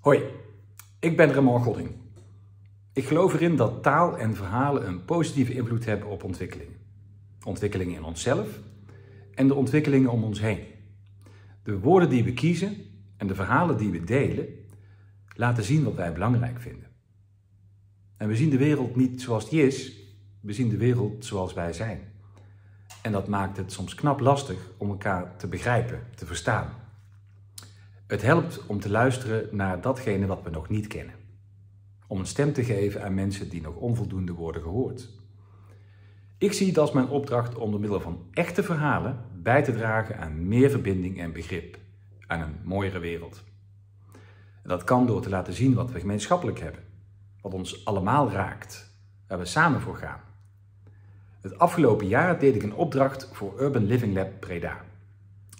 Hoi, ik ben Ramon Godding. Ik geloof erin dat taal en verhalen een positieve invloed hebben op ontwikkelingen. Ontwikkelingen in onszelf en de ontwikkelingen om ons heen. De woorden die we kiezen en de verhalen die we delen laten zien wat wij belangrijk vinden. En we zien de wereld niet zoals die is, we zien de wereld zoals wij zijn. En dat maakt het soms knap lastig om elkaar te begrijpen, te verstaan. Het helpt om te luisteren naar datgene wat we nog niet kennen. Om een stem te geven aan mensen die nog onvoldoende worden gehoord. Ik zie het als mijn opdracht om door middel van echte verhalen bij te dragen aan meer verbinding en begrip, aan een mooiere wereld. dat kan door te laten zien wat we gemeenschappelijk hebben, wat ons allemaal raakt, waar we samen voor gaan. Het afgelopen jaar deed ik een opdracht voor Urban Living Lab Breda.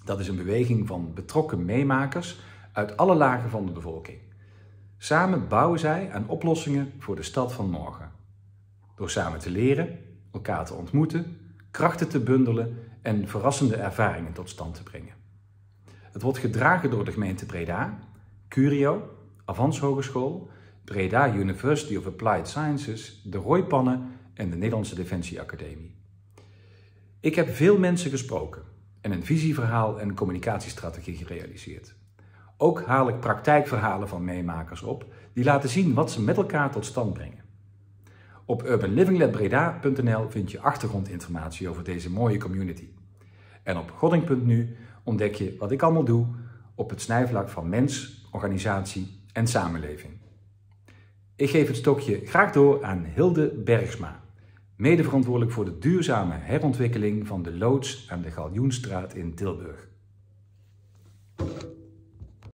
Dat is een beweging van betrokken meemakers uit alle lagen van de bevolking. Samen bouwen zij aan oplossingen voor de stad van morgen. Door samen te leren, elkaar te ontmoeten, krachten te bundelen en verrassende ervaringen tot stand te brengen. Het wordt gedragen door de gemeente Breda, Curio, Avans Hogeschool, Breda University of Applied Sciences, de Rooipannen en de Nederlandse Defensie Academie. Ik heb veel mensen gesproken en een visieverhaal en communicatiestrategie gerealiseerd. Ook haal ik praktijkverhalen van meemakers op die laten zien wat ze met elkaar tot stand brengen. Op urbanlivinglabbreda.nl vind je achtergrondinformatie over deze mooie community. En op godding.nu ontdek je wat ik allemaal doe op het snijvlak van mens, organisatie en samenleving. Ik geef het stokje graag door aan Hilde Bergsma, mede verantwoordelijk voor de duurzame herontwikkeling van de loods aan de Galjoenstraat in Tilburg.